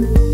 Bye.